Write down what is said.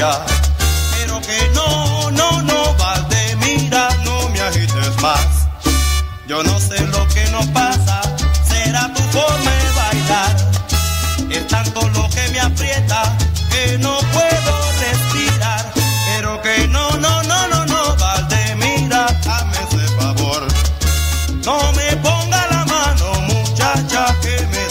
Pero que no, no, no vas de mira, no me agites más. Yo no sé lo que nos pasa, será tu forma de bailar. Es tanto lo que me aprieta que no puedo respirar. Pero que no, no, no, no, no vas de mira, ese favor. No me ponga la mano, muchacha, que me